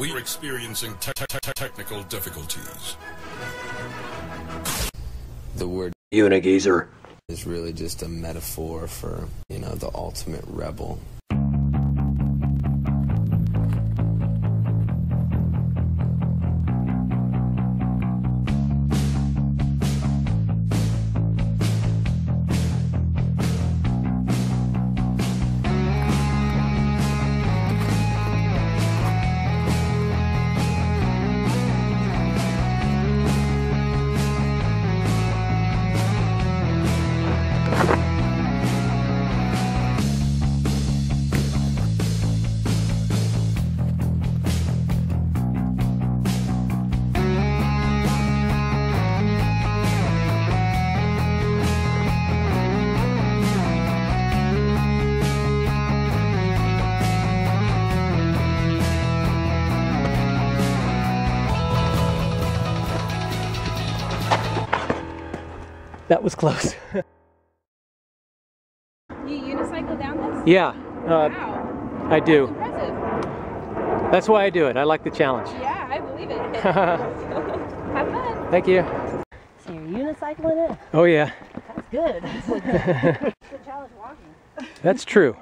We are experiencing te- te- te- technical difficulties. The word Unigeezer. is really just a metaphor for, you know, the ultimate rebel. That was close. You unicycle down this? yeah, uh, wow. I do. Impressive. That's why I do it. I like the challenge. Yeah, I believe it. Have fun. Thank you. So you're unicycling it? Oh, yeah, That's good. Good challenge walking. that's true.